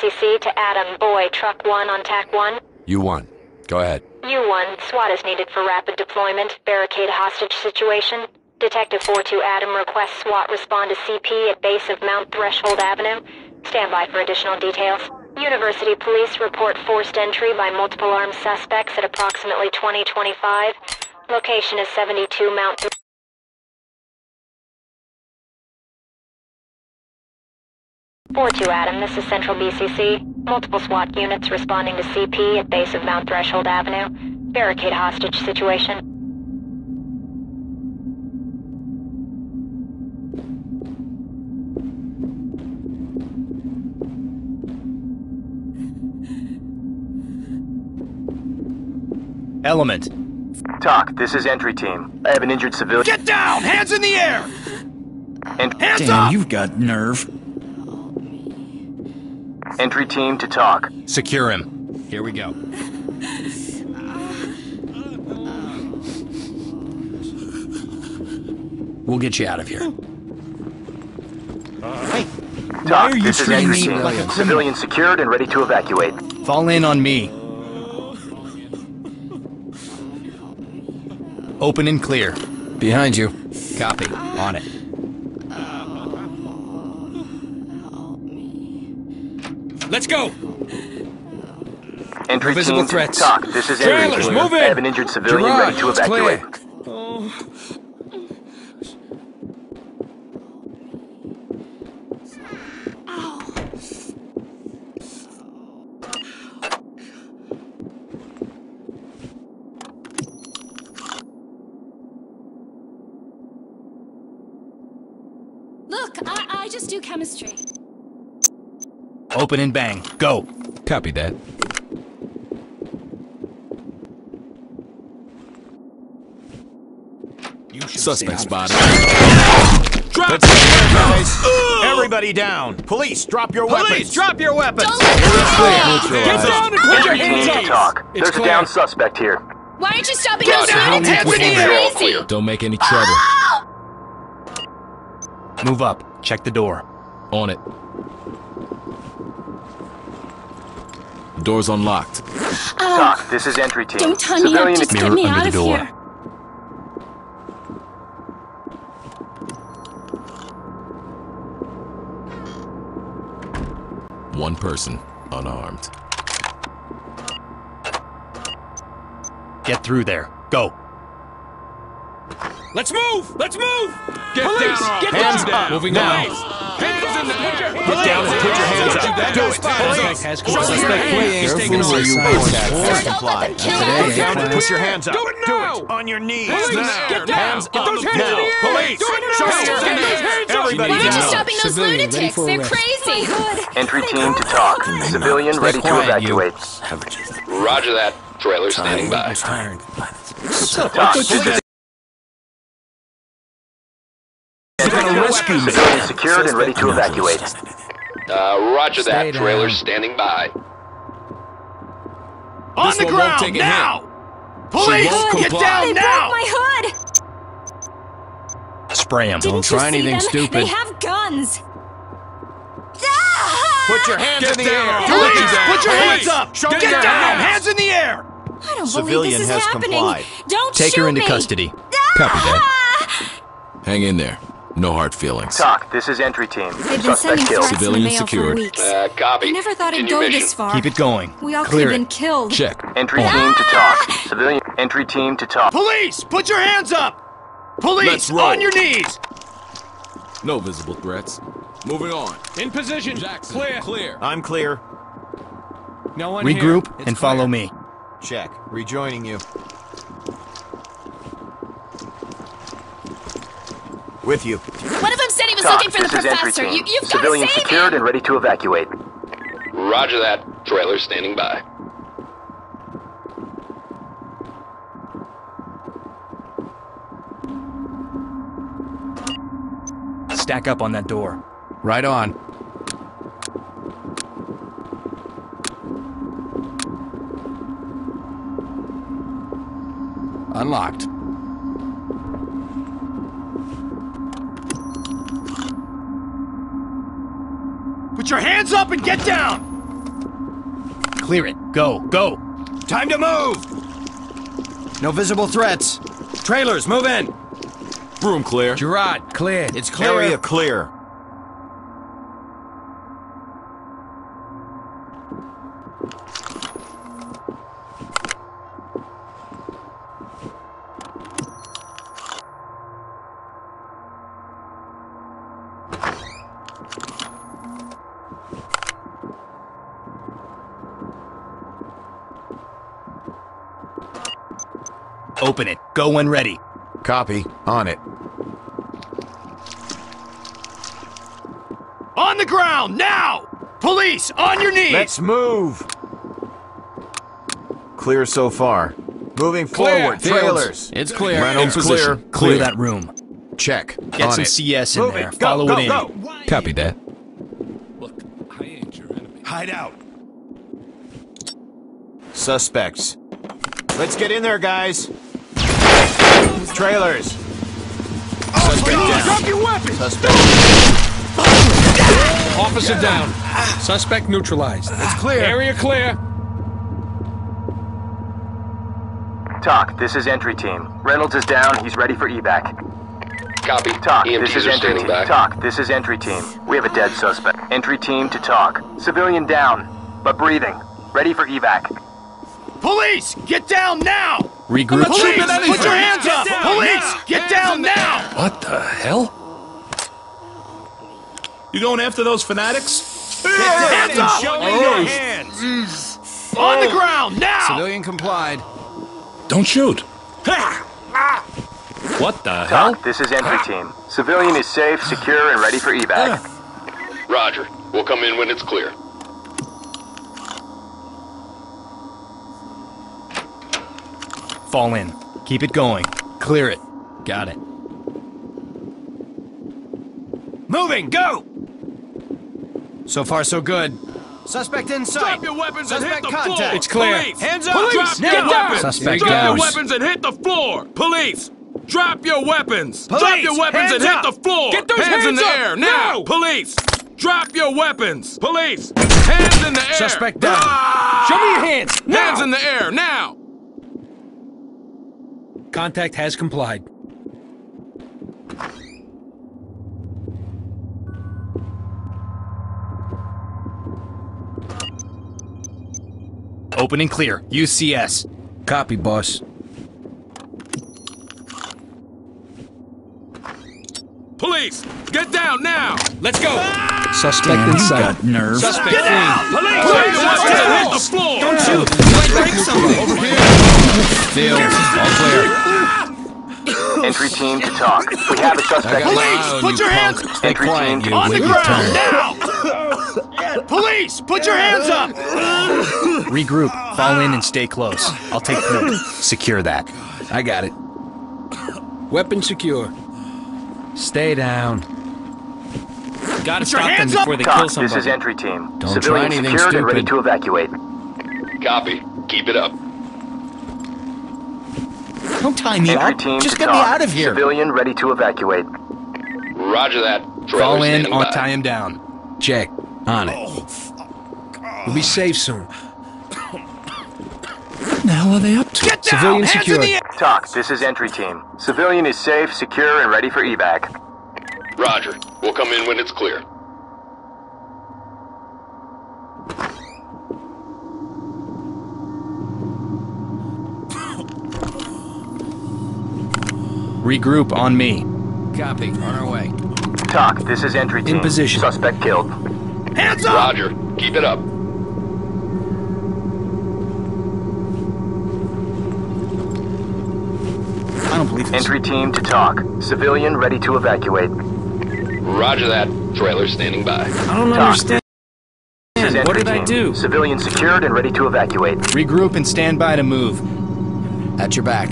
BCC to Adam Boy, Truck 1 on TAC 1. You won. Go ahead. U1, SWAT is needed for rapid deployment. Barricade hostage situation. Detective 4-2 Adam requests SWAT respond to CP at base of Mount Threshold Avenue. Stand by for additional details. University police report forced entry by multiple armed suspects at approximately 2025. Location is 72 Mount... 4-2 Adam, this is Central BCC. Multiple SWAT units responding to CP at base of Mount Threshold Avenue. Barricade hostage situation. Element. TOC, this is entry team. I have an injured civilian. Get down! Hands in the air! And Hands Damn, up! you've got nerve. Entry team to TOC. Secure him. Here we go. We'll get you out of here. TOC, are you this is treating entry me team. like a criminal? Civilian secured and ready to evacuate. Fall in on me. Open and clear. Behind you. Copy. On it. Let's go! Entry visible team threats. to TOC, this is entry Trailers, team. move in. I have an injured civilian Girard, ready to it's clear. evacuate. Look, I, I just do chemistry. Open and bang. Go. Copy that. Suspect spotted. Drop guys! Everybody down! Police, drop your Police, weapons! drop your weapons! Don't let me Get down and put your hands up! to TOC. It's There's clear. a down suspect here. Why aren't you stopping Get those down, lunatics? hands in the They're air. crazy. Don't make any trouble. Move up. Check the door. On it. Door's unlocked. TOC, this is entry team. Don't tie me up. Just Mirror get me under out the of door. here. One person, unarmed. Get through there. Go. Let's move! Let's move! Get Police, down! get Hands down! down! Moving Now. on. Get down and put your hands up! Do it! Police! has Show your hands! Careful Taking where over. you Police, go. force Don't let them kill Today. Get down and put your hands up! Do it now. On your knees! Police, now. get down. Hands Get those the hands in the air. Police! Do it Show now. your Get hands! those hands. Everybody Why aren't you stopping those Civilian, lunatics? They're arrest. crazy. Entry team to TOC. Civilian ready to evacuate. Roger that. Trailer standing by. TOC, this is They're gonna rescue me. civilian secured and ready to evacuate. Uh, roger that. Trailer standing by. On This the one won't ground, take now! She Police, won't get comply. down They now! broke my hood. Spray him. Didn't try anything them? stupid. They have guns. Put your hands Get in the down. air! Police, Police, put your police. hands up! Show Get me down! hands. Hands in the air! I don't Civilian believe this is has happening. complied. Don't Take shoot her into me. custody. Copy that. Ah! Hang in there. No hard feelings. TOC, this is entry team. They've been Suspect sending killed. threats in the Civilian mail secured. for weeks. Uh, copy. I never thought it'd go mission. this far. Keep it going. We all could Clear have been killed. Check. Entry team to TOC. Civilian entry team to TOC. Police, put your hands up! Police, on your knees! No visible threats. Moving on. In position. Jackson, Clear. clear. I'm clear. No one Regroup and follow me. Check. Rejoining you. With you. One of them said he was TOC, looking for the this is entry professor. You, you've got to Civilian save secured him. and ready to evacuate. Roger that. Trailer standing by. Stack up on that door. Right on. Unlocked. Put your hands up and get down! Clear it. Go. Go. Time to move! No visible threats. Trailers, move in! Room clear. Girard, clear. It's clear. Area clear. Open it. Go when ready. Copy. On it. On the ground, now! Police, on your knees! Let's move. Clear so far. Moving forward. Trailers. It's clear. Reynolds In clear. position. Clear that room. Check. Get On some it. CS in Move there. it. Go, Follow go, it in. go. Copy that. Look, I ain't your enemy. Hide out. Suspects. Let's get in there, guys. Trailers. Suspect down. Drop your weapon! Suspect. Officer down. Suspect neutralized. It's clear. Area clear. TOC, this is entry team. Reynolds is down, he's ready for evac. Copy. TOC, this is entry team. by. TOC, this is entry team. We have a dead suspect. Entry team to TOC. Civilian down, but breathing. Ready for evac. Police, get down now! Regroup. Police, put your hands up! Police, get down now! What the hell? You going after those fanatics? Hands up! Show me your hands. On the ground, now! Civilian complied. Don't shoot. What the hell? This is entry team. Civilian is safe, secure, and ready for evac. Roger. We'll come in when it's clear. Fall in. Keep it going. Clear it. Got it. Moving, go! So far, so good. Suspect in sight. Drop your weapons and hit the contact. floor. It's clear. Police. Hands up! Drop Police, your down. weapons. Suspect Drop your down. weapons and hit the floor. Police. Drop your weapons. Drop Police, your weapons and hands hit up. the floor. Get those in hands the up, air now. now. Police. Drop your weapons. Police. Hands in the air. Suspect down. Ah! Show me your hands. Hands in the air now. Contact has complied. Open and clear. UCS. Copy, boss. Police. Get down now. Let's go. Suspect in sight. nerve. Suspect fleeing. Police. Drop your weapons and hit the floor. Don't shoot. Field. All clear. Entry team to TOC. We have a suspect. Police, put your hands Entry team on the ground, now! Police, put your hands up! Regroup. Fall in and stay close. I'll take point. Secure that. I got it. Weapon secure. Stay down. Gotta Put your hands up! TOC, this is entry team. Don't Civilian try anything secured and ready stupid. to evacuate. Copy. Keep it up. Don't tie me up. Just get talk. me out of here. Civilian ready to evacuate. Roger that. Trailer Fall in standing or by. tie him down. Check. On it. Oh, we'll be safe soon. What the hell are they up to? Get down! Civilian hands secure. the! TOC, this is entry team. Civilian is safe, secure, and ready for evac. Roger. We'll come in when it's clear. Regroup on me. Copy. On our way. TOC, this is entry team. In position. Suspect killed. Hands up! Roger. Keep it up. I don't believe this. Entry team to TOC. Civilian ready to evacuate. Roger that. Trailer standing by. I don't TOC. understand. This What entry did I do? Civilian secured and ready to evacuate. Regroup and stand by to move. At your back.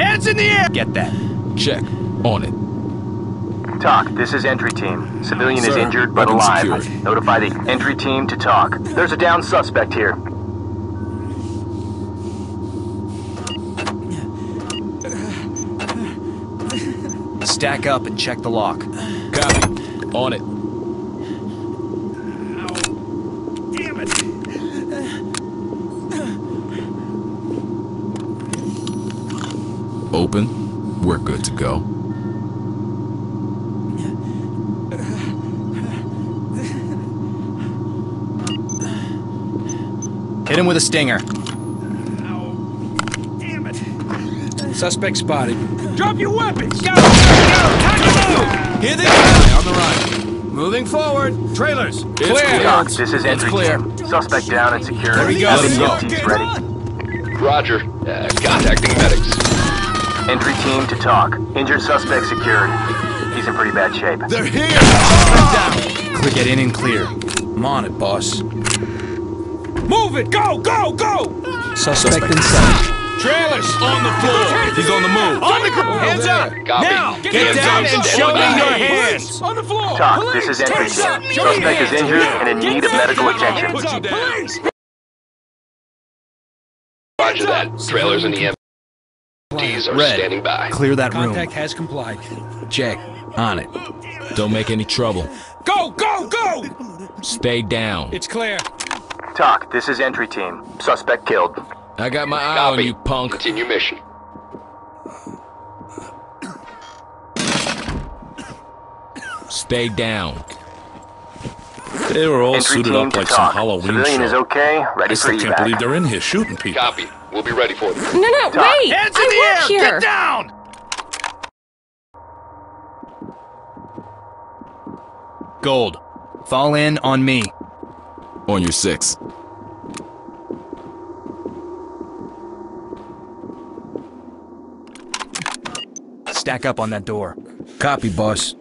Hands in the air! Get that. Check. On it. TOC, this is entry team. Civilian is injured but alive. secured. Notify the entry team to TOC. There's a down suspect here. Stack up and check the lock. Copy. On it. Open. We're good to go. Hit him with a stinger. Suspect spotted. Drop your weapons! Go! Go! Time to move! Here they come! On the right. Moving forward. Trailers. Clear. Doc, this is entry clear. team. Suspect down and secured. There he Have goes. the Let him EMTs ready. Roger. Uh, contacting medics. Entry team to TOC. Injured suspect secured. He's in pretty bad shape. They're here! Clear, get in and clear. I'm on it, boss. Move it! Go! Go! Go! Suspect inside. Trailers! On the floor! He's on the move! On the ground! Hands there. up! Copy. Now! Get Get hands down up. and Stand show me by. your hands! On the floor. TOC, this is entry Show team. me your Suspect is hands. injured and in need of medical attention. Put you down. Police! Roger that. Trailers and EMTs are Red. standing by. Clear that room. Contact has complied. Check. On it. Don't make any trouble. Go! Go! Go! Stay down. It's clear. TOC, this is entry team. Suspect killed. I got my eye on you, punk. Continue mission. Stay down. They were all Entry suited up to like some TOC. Halloween Civilian is show. okay. I Ready for still can't believe they're in here shooting people. Copy. We'll be ready for them. No, no, Talk. wait! Hands in I the work air! here! Get down! Gold. Fall in on me. On your six. Stack up on that door. Copy, boss.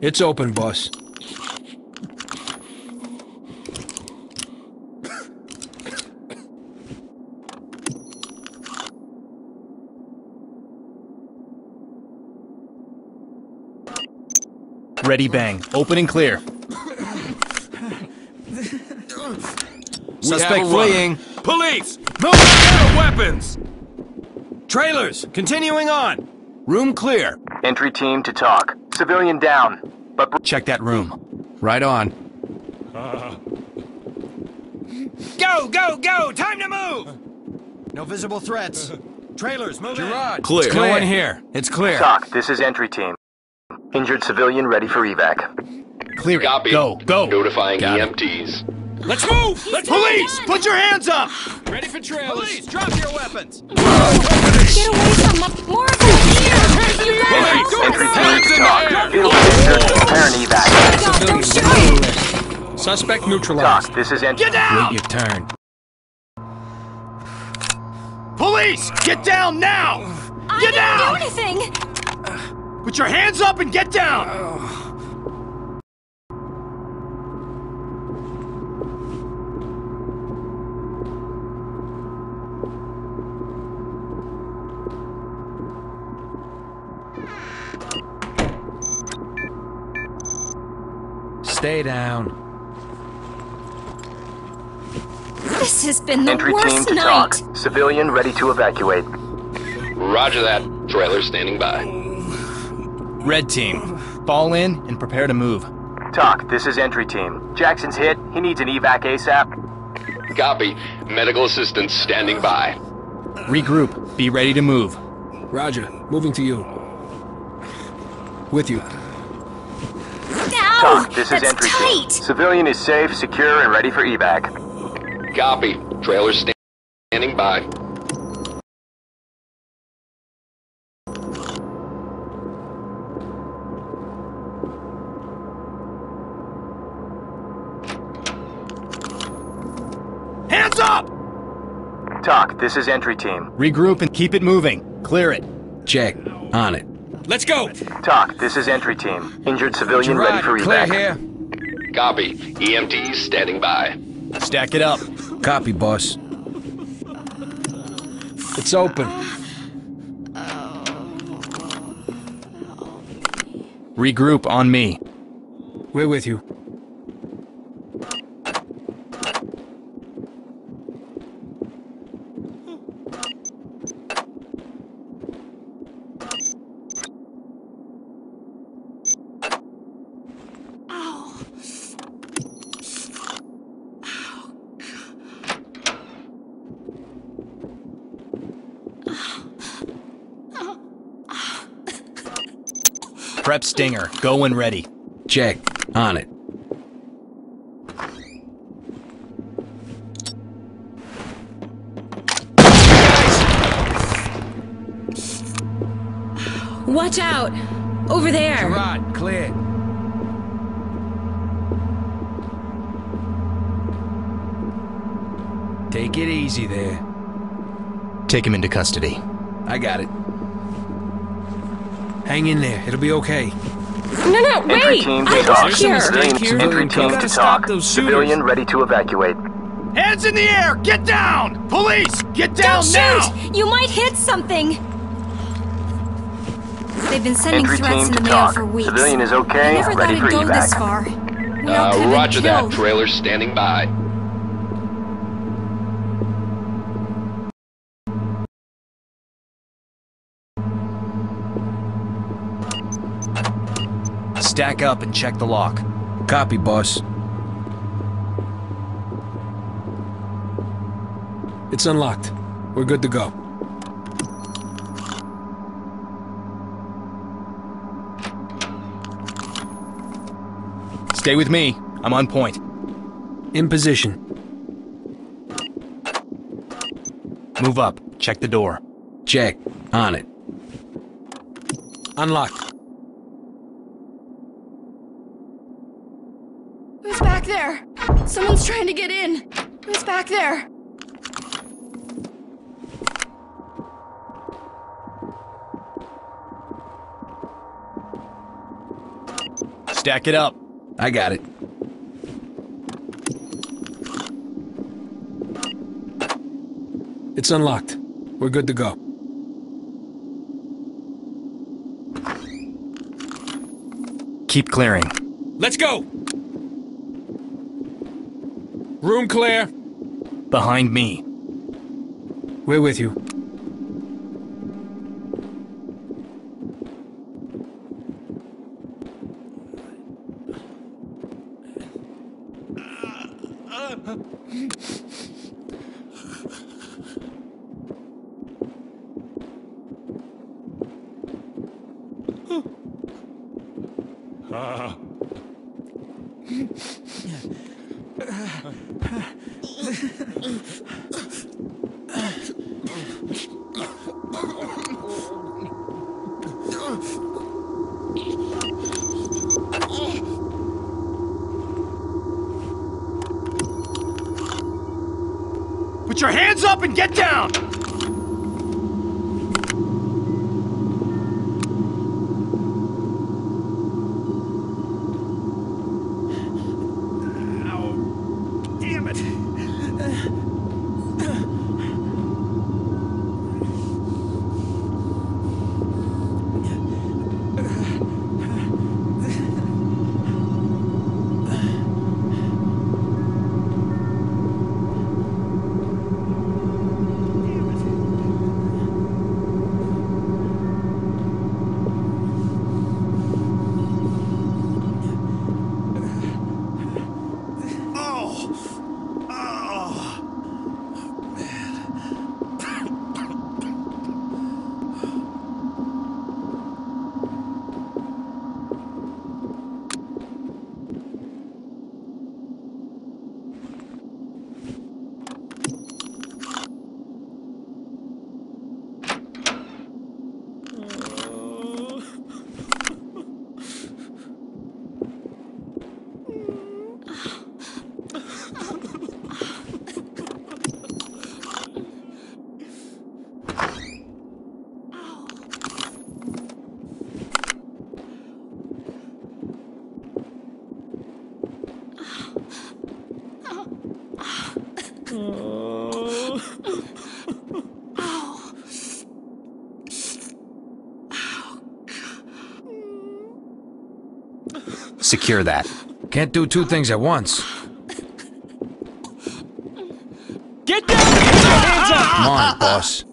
It's open, boss. Ready bang. Open and clear. Suspect have a runner. fleeing. Police! No out weapons! Trailers, continuing on. Room clear. Entry team to TOC. Civilian down. But Check that room. Right on. Uh. Go, go, go! Time to move! No visible threats. Trailers, move Girard. Clear. No one here. It's clear. TOC, this is entry team. Injured civilian ready for evac. Clear it. Copy. Go. Go. Notifying Got it. EMTs. Let's move! Let's Police! Put your hands up! Ready for trailers. Police, drop your weapons. Get away from the more of them here! You Police, guys! Entry team hands to in TOC. the air! Vehicle injured. Prepare an evac. God, don't shoot! Suspect neutralized. TOC, this is entry. Get down! Wait your turn. Police, get down now! I Get didn't down! do anything! Put your hands up and get down! Stay down. This has been the Entry team to night! TOC. Civilian ready to evacuate. Roger that. Trailer standing by. Red team. Fall in and prepare to move. TOC, this is entry team. Jackson's hit. He needs an evac ASAP. Copy. Medical assistance standing by. Regroup. Be ready to move. Roger. Moving to you. With you. Ow! TOC, this is That's entry team. Civilian is safe, secure, and ready for evac. Copy. Trailer standing by. This is entry team. Regroup and keep it moving. Clear it. Check. On it. Let's go! TOC, this is entry team. Injured civilian ready Girard, for clear here. Copy. EMTs standing by. Stack it up. Copy, boss. It's open. Regroup on me. We're with you. Prep Stinger. Go when ready. Check. On it. Watch out! Over there! Girard, clear. Take it easy there. Take him into custody. I got it. Hang in there. It'll be okay. No, no, Entry wait! team to I TOC. here! Civilian, here. entry team gotta to stop TOC. those shooters. Civilian ready to evacuate. Hands in the air! Get down! Police! Get down Don't now! shoot! You might hit something! They've been sending Entry threats in the mail TOC. for weeks. Civilian is I okay. never thought Ready it'd for go this evac. far. We all Uh, could've roger that. Trailer standing by. Stack up and check the lock. Copy, boss. It's unlocked. We're good to go. Stay with me. I'm on point. In position. Move up. Check the door. Check. On it. Unlocked. Who's back there? Someone's trying to get in. Who's back there? Stack it up. I got it. It's unlocked. We're good to go. Keep clearing. Let's go! Room clear. Behind me. We're with you. Put your hands up and get down! Ow. Damn it. Oh. Oh. Secure that. Can't do two things at once. Get down! Hands up! Come on, boss.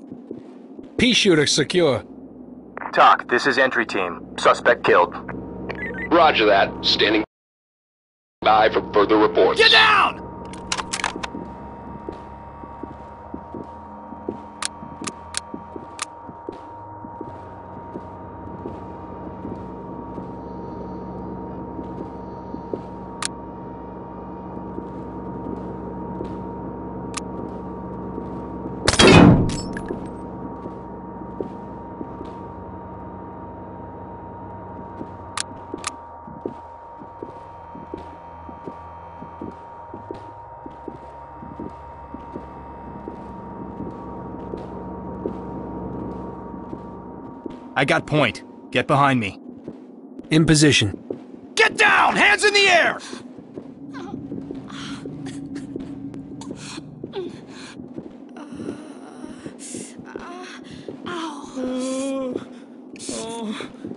Pea shooter secure. TOC, this is entry team. Suspect killed. Roger that. Standing by for further reports. Get down! I got point. Get behind me. In position. Get down! Hands in the air! Uh, uh, down! Oh. Oh.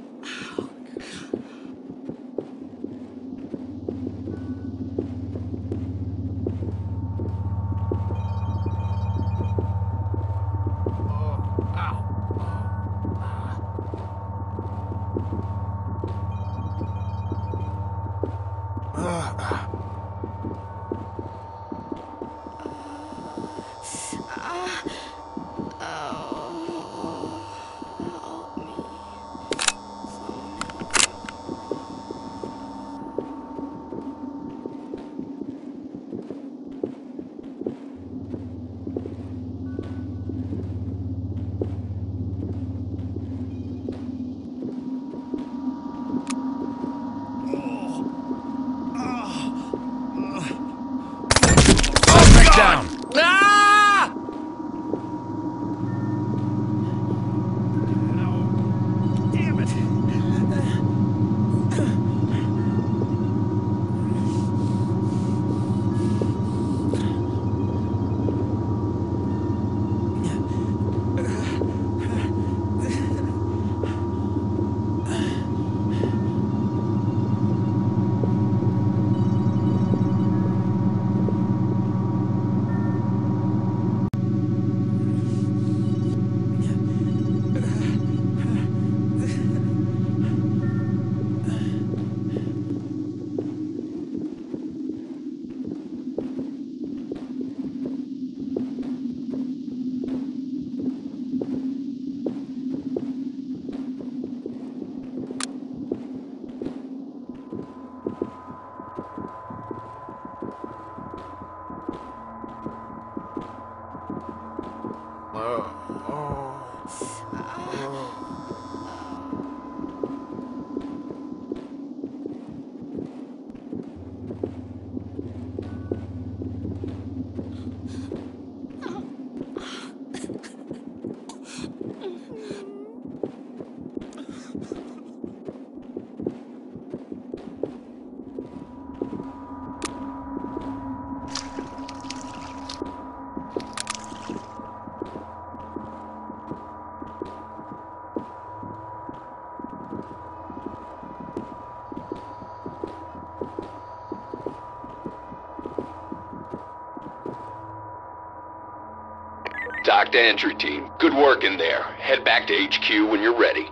To entry team. Good work in there. Head back to HQ when you're ready.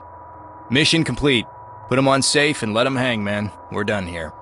Mission complete. Put him on safe and let him hang, man. We're done here.